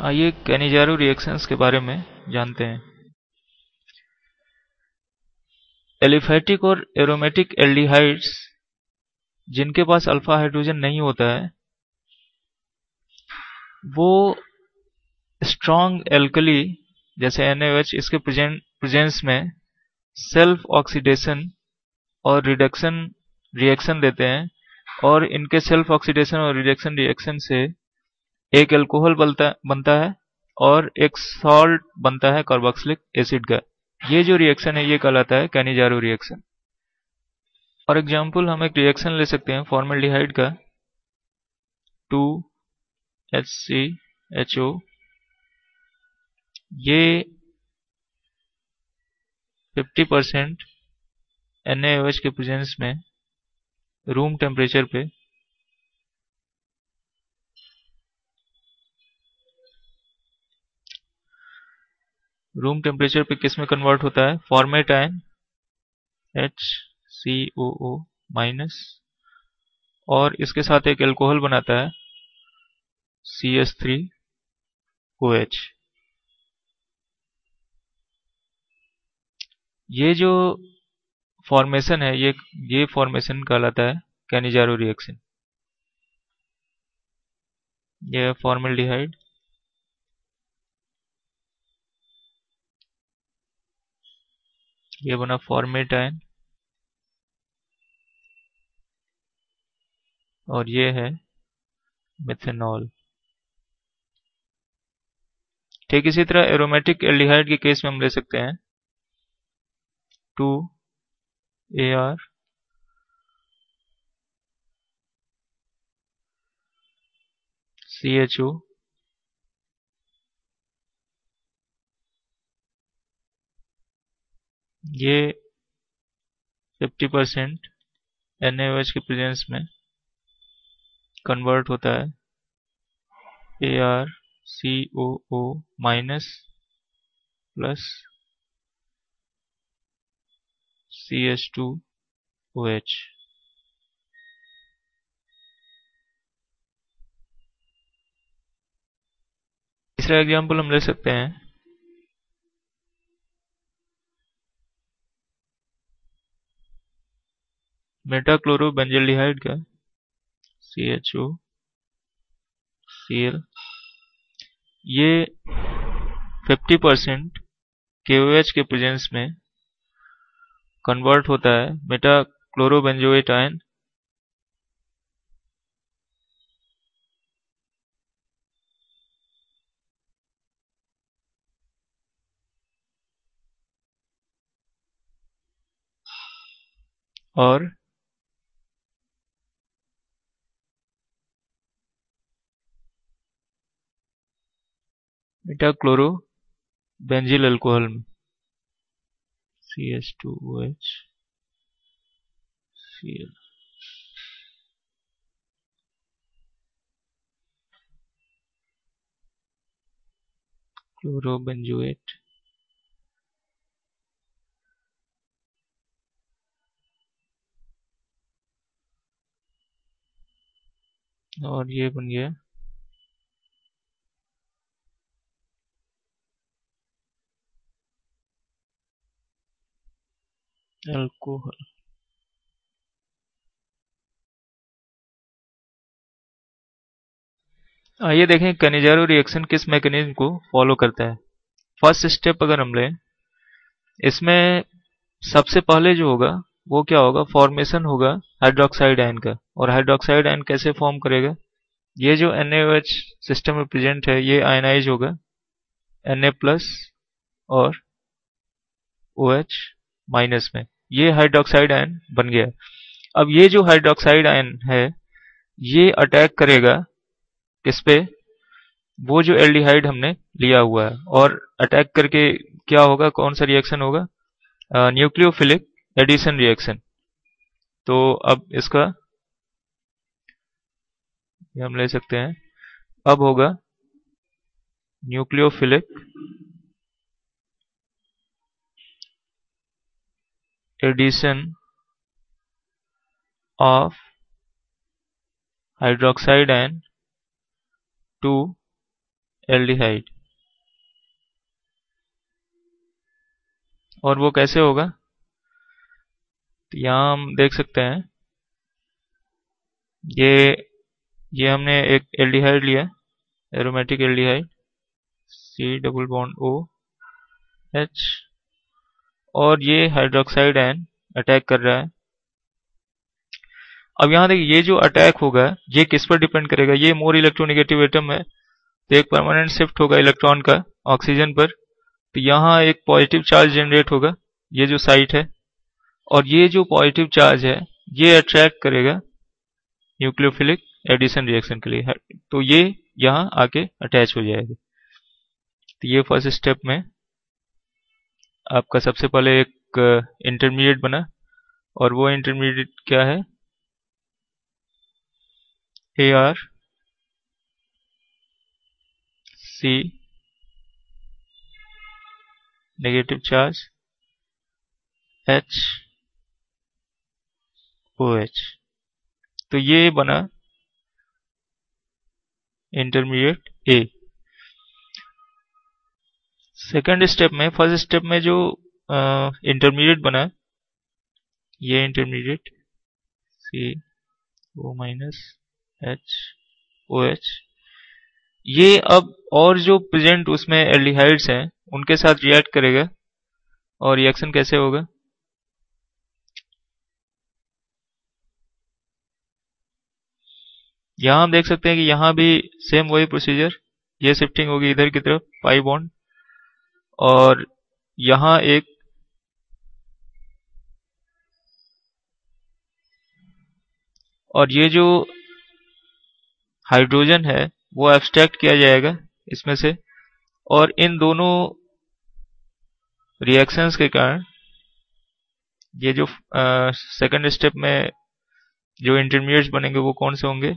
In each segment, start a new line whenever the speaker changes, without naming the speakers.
आइए Cannizzaro reactions के बारे में जानते हैं। एलिफेटिक और एरोमेटिक एल्डिहाइड्स जिनके पास अल्फ़ा हाइड्रोजन नहीं होता है, वो स्ट्रॉन्ग एल्कली जैसे NaOH इसके प्रेजेंस में सेल्फ ऑक्सीडेशन और रिडक्शन रिएक्शन देते हैं और इनके सेल्फ ऑक्सीडेशन और रिडक्शन रिएक्शन से एक एल्कोहल बनता है और एक सॉल्ट बनता है कार्बोक्सिलिक एसिड का। ये जो रिएक्शन है, ये कहलाता है कैनिजारो रिएक्शन और एग्जांपल हम एक रिएक्शन ले सकते हैं फॉर्मेल्डिहाइड का। 2 HCHO ये 50 परसेंट NaOH के प्रेजेंस में रूम टेम्परेचर पे रूम टेम्परेचर पे किसमें कन्वर्ट होता है? Formate ion H C O O minus और इसके साथ एक एल्कोहल बनाता है C S three O H ये जो फॉर्मेशन है, ये ये फॉर्मेशन कहलाता है कैनिजारो रिएक्शन ये फॉर्मल्डिहाइड ये बना फॉर्मेट आयन और ये है मिथेनॉल ठीक, इसी तरह एरोमेटिक एल्डिहाइड के केस में हम ले सकते हैं। Two, A R. C H O. ये 50 परसेंट एन के प्रेजेंस में कन्वर्ट होता है। A R C O O minus plus C H two O H तीसरा एग्ज़ाम्पल हम ले सकते हैं। मेटाक्लोरोबेंजल्डिहाइड का सी एच ओ सी एल ये 50 परसेंट के के प्रेजेंस में कन्वर्ट होता है मेटाक्लोरोबेंजोएट आयन और क्लोरो बेंजिल अल्कोहल में C S two O H C L chlorobenzoate और ये बन गया अल्कोहल आइए देखें कनिजारो रिएक्शन किस मैकेनिज्म को फॉलो करता है? फ़र्स्ट स्टेप अगर हम लें, इसमें सबसे पहले जो होगा, वो क्या होगा? फॉर्मेशन होगा हाइड्रोक्साइड आयन का। और हाइड्रोक्साइड आयन कैसे फॉर्म करेगा? ये जो NaOH सिस्टम में प्रेजेंट है, ये आयनाइज होगा Na प्लस और ओ OH माइनस में। ये हाइड्रोक्साइड आयन बन गया। अब ये जो हाइड्रोक्साइड आयन है, ये अटैक करेगा किस पे? वो जो एल्डिहाइड हमने लिया हुआ है। और अटैक करके क्या होगा? कौन सा रिएक्शन होगा? न्यूक्लियोफिलिक एडिशन रिएक्शन तो अब इसका हम ले सकते हैं। अब होगा nucleophilic addition of hydroxide ion to aldehyde और वो कैसे होगा? तो यहाँ हम देख सकते हैं। ये ये हमने एक एल्डिहाइड लिया aromatic aldehyde C double bond O H और ये हाइड्रोक्साइड एन अटैक कर रहा है। अब यहाँ देखिए, ये जो अटैक होगा, ये किस पर डिपेंड करेगा? ये मोर इलेक्ट्रोनिगेटिव एटम है तो एक परमानेंट शिफ्ट होगा इलेक्ट्रॉन का ऑक्सीजन पर। तो यहाँ एक पॉजिटिव चार्ज जनरेट होगा, ये जो साइट है। और ये जो पॉजिटिव चार्ज है, ये अट्रैक्ट करेगा न्यूक्लियोफिलिक एडिशन रिएक्शन के लिए। तो ये यहाँ आके अटैच हो जाएगा। तो ये फ़र्स्ट स्टेप में आपका सबसे पहले एक इंटरमीडिएट बना। और वो इंटरमीडिएट क्या है? A R C negative charge H O H तो ये बना इंटरमीडिएट ए सेकंड स्टेप में फ़र्स्ट स्टेप में जो इंटरमीडिएट बना ये intermediate C O minus H O H ये अब और जो प्रेजेंट उसमें एल्डिहाइड्स हैं, उनके साथ रिएक्ट करेगा, और रिएक्शन कैसे होगा? यहाँ हम देख सकते हैं कि यहाँ भी सेम वही प्रोसीजर ये शिफ्टिंग होगी इधर की तरफ़ पाई बॉन्ड और यहाँ एक और ये जो हाइड्रोजन है, वो एब्स्ट्रैक्ट किया जाएगा इसमें से। और इन दोनों रिएक्शंस के कारण ये जो सेकंड स्टेप में जो इंटरमीडिएट्स बनेंगे, वो कौन से होंगे?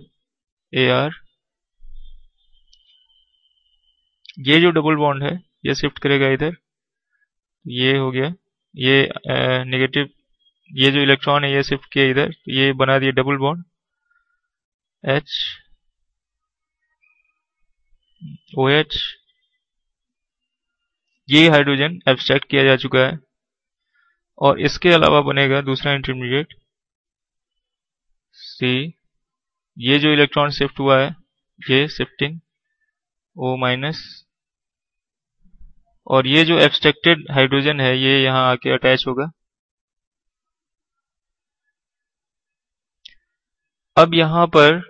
ए आर ये जो डबल बॉन्ड है ये शिफ्ट करेगा इधर। ये हो गया। ये नेगेटिव ये जो इलेक्ट्रॉन है, ये शिफ्ट किया इधर। ये बना दिया double bond H O H ये हाइड्रोजन एब्स्ट्रैक्ट किया जा चुका है। और इसके अलावा बनेगा दूसरा इंटरमीडिएट सी ये जो इलेक्ट्रॉन शिफ्ट हुआ है, ये शिफ्टिंग ओ माइनस और ये जो एब्स्ट्रैक्टेड हाइड्रोजन है, ये यहाँ आके अटैच होगा। अब यहाँ पर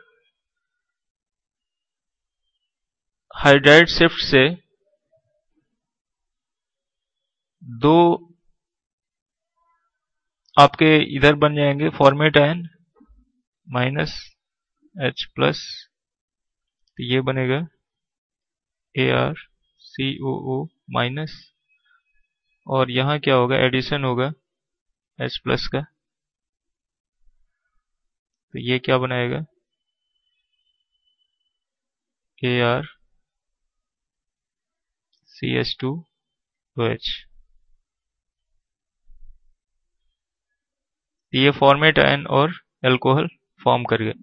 हाइड्राइड शिफ्ट से दो आपके इधर बन जाएँगे formate ion minus H plus तो ये बनेगा ए R C O O minus, और यहाँ क्या होगा? एडिशन होगा, एच प्लस का। तो ये क्या बनाएगा? A R C H two H ये फॉर्मेट आयन और एल्कोहल फॉर्म कर गए।